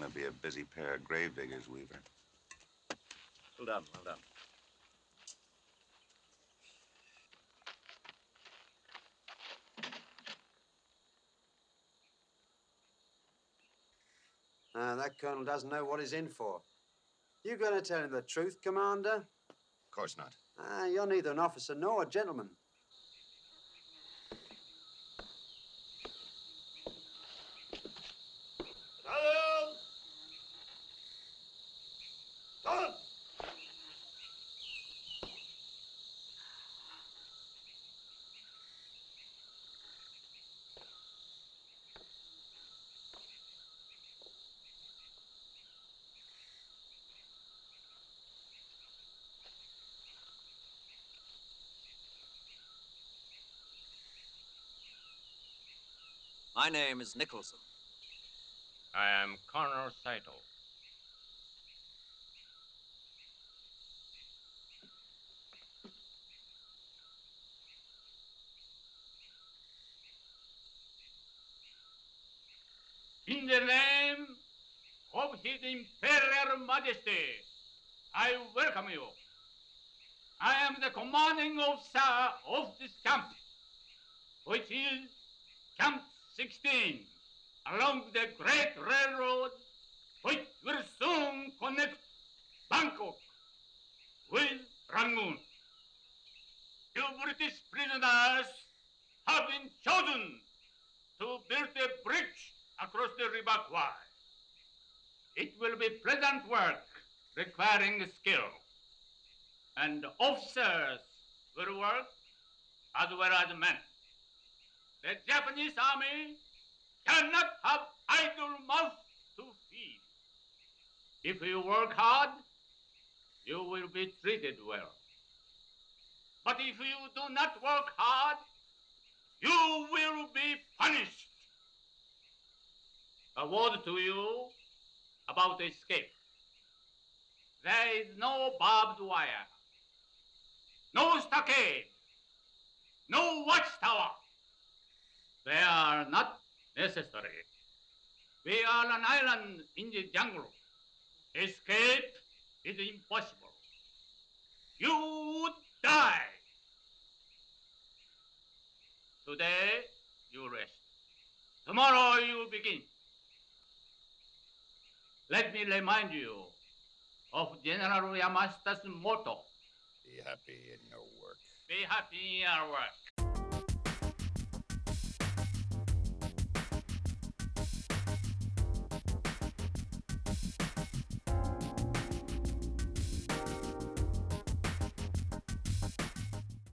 going to be a busy pair of grave diggers, Weaver. Well done, well done. Uh, that colonel doesn't know what he's in for. You going to tell him the truth, Commander? Of course not. Ah, you're neither an officer nor a gentleman. My name is Nicholson. I am Colonel Saito. In the name of His Imperial Majesty, I welcome you. I am the commanding officer of this camp, which is Camp 16 along the Great Railroad, which will soon connect Bangkok with Rangoon. You British prisoners have been chosen to build a bridge across the River Kwai. It will be pleasant work requiring skill, and officers will work as well as men. The Japanese army cannot have idle mouths to feed. If you work hard, you will be treated well. But if you do not work hard, you will be punished. A word to you about escape. There is no barbed wire, no stockade, no watchtower. Are not necessary. We are an island in the jungle. Escape is impossible. You would die. Today, you rest. Tomorrow, you begin. Let me remind you of General Yamashita's motto Be happy in your work. be happy in your work.